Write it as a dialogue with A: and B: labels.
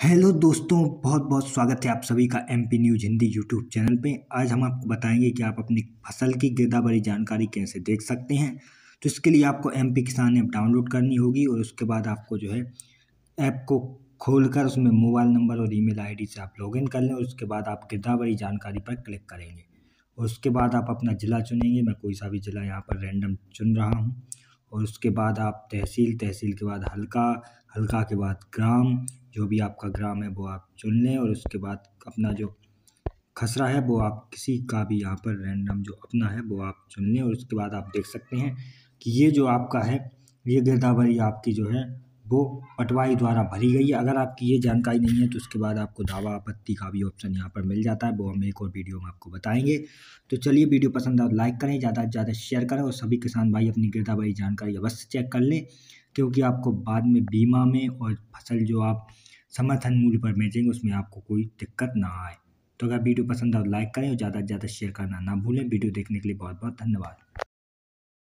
A: Hello दोस्तों बहुत बहुत स्वागत है आप सभी का M P news Hindi YouTube channel पे। आज हम आपको बताएँगे कि आप अपनी फ़सल की गिरदावरी जानकारी कैसे देख सकते हैं तो इसके लिए आपको M P Kisan app download करनी होगी और उसके बाद आपको जो है ऐप को खोलकर उसमें मोबाइल नंबर और ईमेल आईडी से आप लॉगिन कर लें और उसके बाद आप गिरदावरी जानकारी पर क्लिक करेंगे। और उसके बाद आप अपना ज़िला चुनेंगे, मैं कोई सा भी ज़िला यहाँ पर रैंडम चुन रहा हूँ। और उसके बाद आप तहसील तहसील के बाद हल्का हल्का के बाद ग्राम, जो भी आपका ग्राम है वो आप चुन लें और उसके बाद अपना जो खसरा है वो आप किसी का भी यहाँ पर रैंडम जो अपना है वो आप चुन लें और उसके बाद आप देख सकते हैं कि ये जो आपका है, ये गिरदावरी आपकी जो है वो पटवारी द्वारा भरी गई है। अगर आपकी ये जानकारी नहीं है तो उसके बाद आपको दावा, आपत्ति का भी ऑप्शन यहाँ पर मिल जाता है। वो हम एक और वीडियो में आपको बताएँगे। तो चलिए वीडियो पसंद आए लाइक करें, ज़्यादा से ज़्यादा शेयर करें और सभी किसान भाई अपनी गिरदा गिरदावरी जानकारी अवश्य चेक कर लें, क्योंकि आपको बाद में बीमा में और फ़सल जो आप समर्थन मूल्य पर बेचेंगे, उसमें आपको कोई दिक्कत ना आए। तो अगर वीडियो पसंद आए लाइक करें और ज़्यादा से ज़्यादा शेयर करना ना भूलें। वीडियो देखने के लिए बहुत बहुत धन्यवाद।